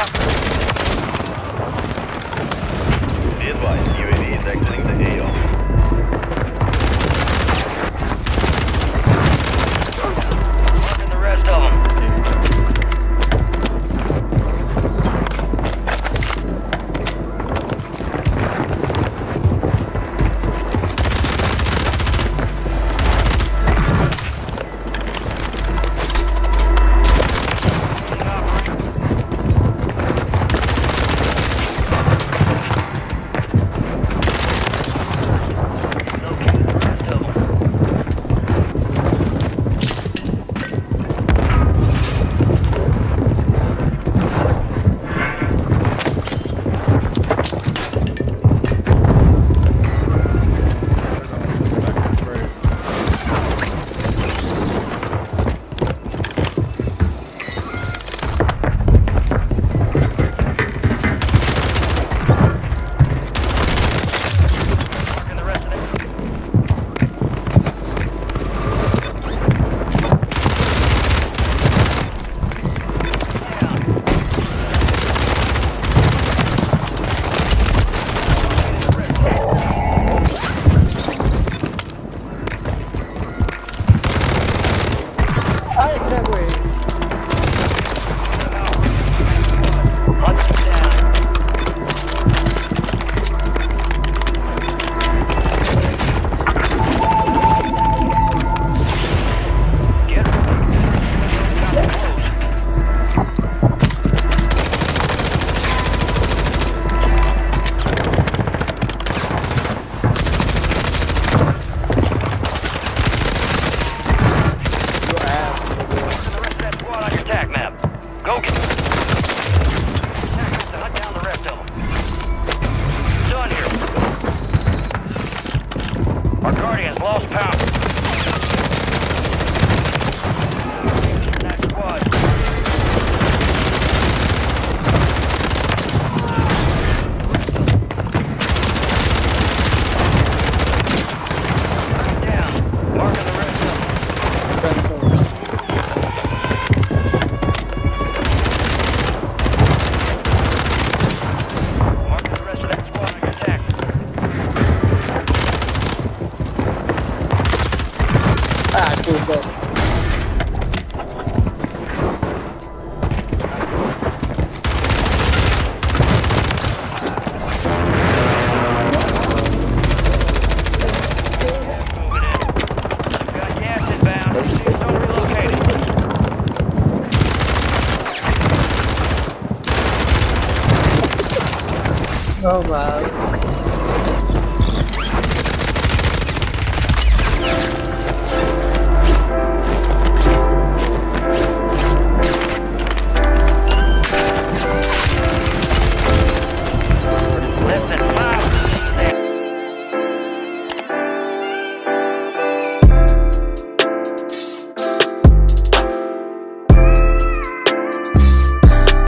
Bravo. Oh wow.